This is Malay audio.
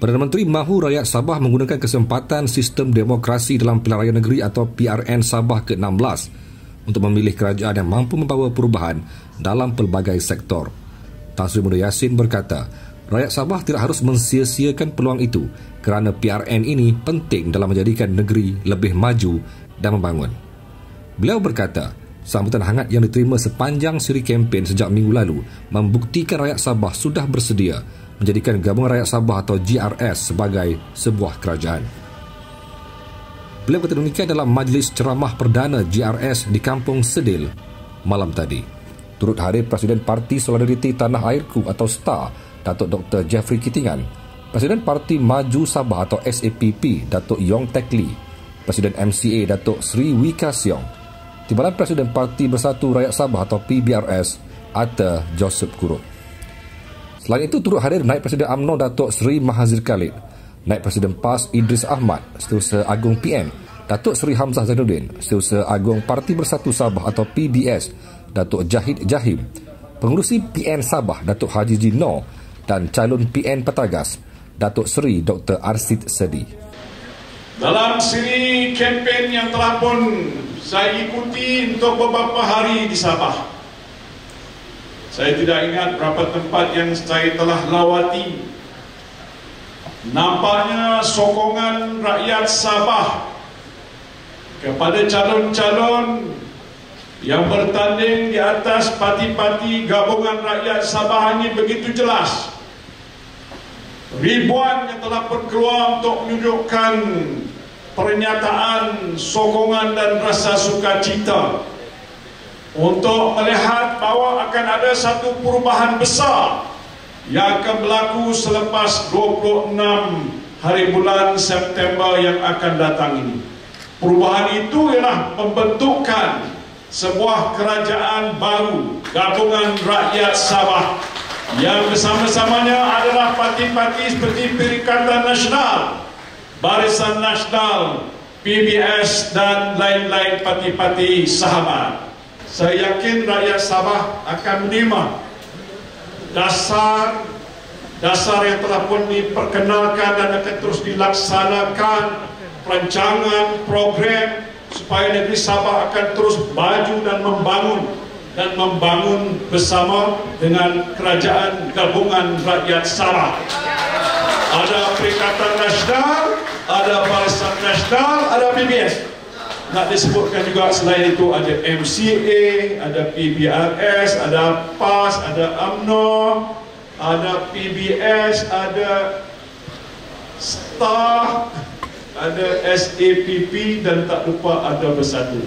Perdana Menteri mahu rakyat Sabah menggunakan kesempatan sistem demokrasi dalam pilihan raya negeri atau PRN Sabah ke-16 untuk memilih kerajaan yang mampu membawa perubahan dalam pelbagai sektor. Tan Sri Muda Yassin berkata, rakyat Sabah tidak harus mensia-siakan peluang itu kerana PRN ini penting dalam menjadikan negeri lebih maju dan membangun. Beliau berkata, sambutan hangat yang diterima sepanjang siri kempen sejak minggu lalu membuktikan rakyat Sabah sudah bersedia menjadikan Gabungan Rakyat Sabah atau GRS sebagai sebuah kerajaan. Beliau kata demikian dalam majlis ceramah perdana GRS di Kampung Sedil malam tadi. Turut hadir Presiden Parti Solidariti Tanah Airku atau STAR, Datuk Dr. Jeffrey Kitingan, Presiden Parti Maju Sabah atau SAPP, Datuk Yong Tekli, Presiden MCA, Datuk Sri Wika Siong, Timbalan Presiden Parti Bersatu Rakyat Sabah atau PBRS, Atta Joseph Kurut. Selain itu turut hadir Naib Presiden AMNO Datuk Seri Mahazir Khalid, Naib Presiden PAS Idris Ahmad, Setiausaha Agung PM, Datuk Seri Hamzah Zainuddin, Setiausaha Agung Parti Bersatu Sabah atau PBS, Datuk Jahid Jahim, Pengurusi PN Sabah Datuk Haji Jino dan calon PN Petagas Datuk Seri Dr. Arsid Sedi. Dalam siri kempen yang telah pun saya ikuti untuk beberapa hari di Sabah, saya tidak ingat berapa tempat yang saya telah lawati. Nampaknya sokongan rakyat Sabah kepada calon-calon yang bertanding di atas parti-parti gabungan rakyat Sabah ini begitu jelas. Ribuan yang telah berkeluar untuk menunjukkan pernyataan sokongan dan rasa sukacita untuk melihat bahawa akan ada satu perubahan besar yang akan berlaku selepas 26 hari bulan September yang akan datang ini. Perubahan itu ialah pembentukan sebuah kerajaan baru, gabungan rakyat Sabah yang bersama-samanya adalah parti-parti seperti Perikatan Nasional, Barisan Nasional, PBS dan lain-lain parti-parti sahabat saya yakin rakyat Sabah akan menerima dasar dasar yang telah pun diperkenalkan dan akan terus dilaksanakan perancangan program supaya negeri Sabah akan terus maju dan membangun dan membangun bersama dengan kerajaan gabungan rakyat Sabah. Ada Perikatan Nasional, ada Barisan Nasional, ada PBS nak disebutkan juga selain itu ada MCA, ada PBRS, ada PAS, ada UMNO, ada PBS, ada STAR, ada SAPP dan tak lupa ada bersatu.